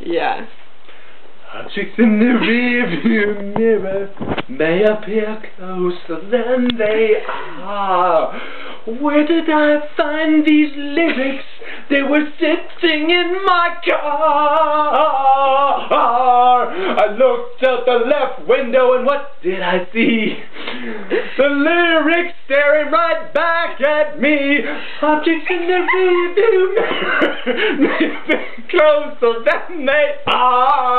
yeah. Objects in the rearview mirror may appear closer than they are. Where did I find these lyrics? They were sitting in my car. I looked out the left window and what did I see? The lyrics staring right back at me. Objects in the rearview mirror closer than they are.